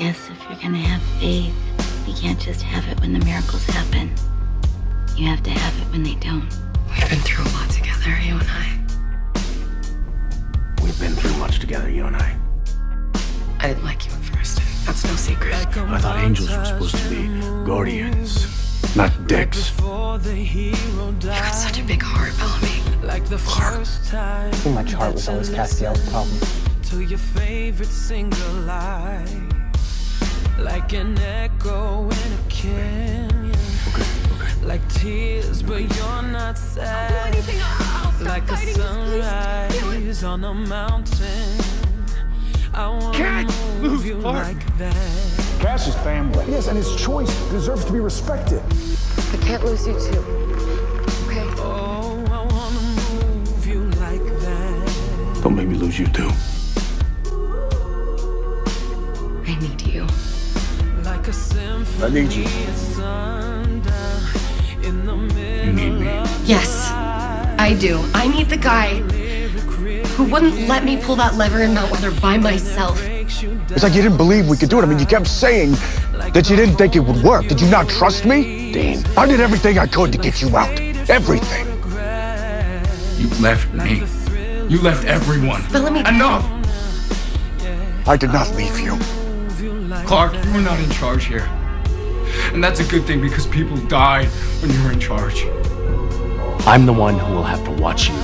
guess if you're gonna have faith, you can't just have it when the miracles happen. You have to have it when they don't. We've been through a lot together, you and I. We've been through much together, you and I. I didn't like you at first. That's no secret. I thought angels were supposed to be guardians, not dicks. You got such a big heart, Bellamy. Too much heart was always Castiel's problem. to your favorite single lie like an echo in a canyon like tears but you're not sad like a sunrise on a mountain I wanna move you like that Cas is family. Yes, and his choice deserves to be respected. I can't lose you too. Okay? oh I wanna move you like that Don't make me lose you too. I need you. Like a symphony I need you. of sundown in the middle You need me. Yes, I do. I need the guy who wouldn't let me pull that lever in Mount Weather by myself. It's like you didn't believe we could do it. I mean, you kept saying that you didn't think it would work. Did you not trust me? Dean, I did everything I could to get you out. Everything. You left me. You left everyone. Bellamy. Enough! I did not leave you. Clarke, you were not in charge here. And that's a good thing because people died when you were in charge. I'm the one who will have to watch you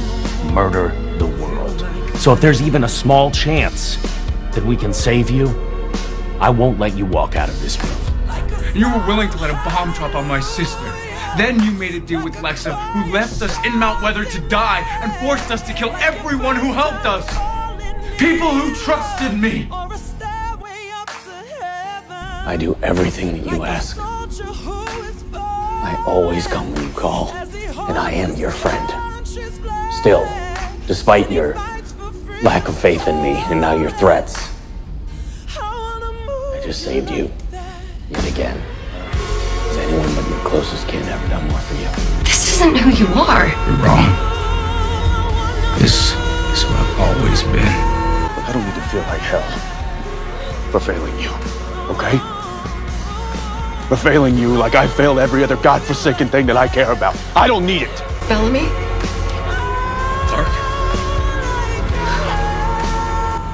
murder the world. So if there's even a small chance that we can save you, I won't let you walk out of this room. You were willing to let a bomb drop on my sister. Then you made a deal with Lexa, who left us in Mount Weather to die and forced us to kill everyone who helped us. People who trusted me. I do everything that you ask. I always come when you call, and I am your friend. Still, despite your lack of faith in me and now your threats, I just saved you yet again. Has anyone but your closest kin ever done more for you? This isn't who you are. You're wrong. This is who I've always been. I don't need to feel like hell for failing you, okay? For failing you like I failed every other godforsaken thing that I care about. I don't need it. Bellamy? Clarke?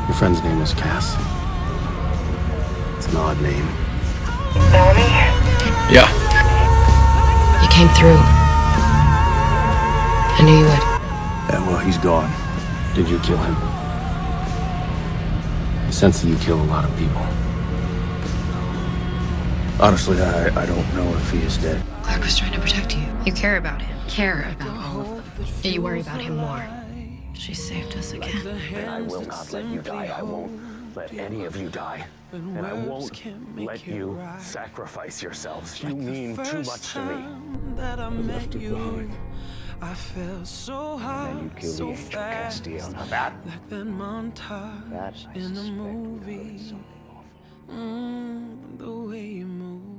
Your friend's name was Cas. It's an odd name. Bellamy? Yeah. You came through. I knew you would. Yeah, well, he's gone. Did you kill him? I sense that you kill a lot of people. Honestly, I, I don't know if he is dead. Clarke was trying to protect you. You care about him. Care about all of them. Yeah, you worry about him more. She saved us again. And I will not let you die. I won't let any of you die. And I won't let you sacrifice yourselves. You mean too much to me. that I met you I felt so high you kill the so angel fast Castiel. Now that, like that montage that I in a movie is something awful. Mm, the way you move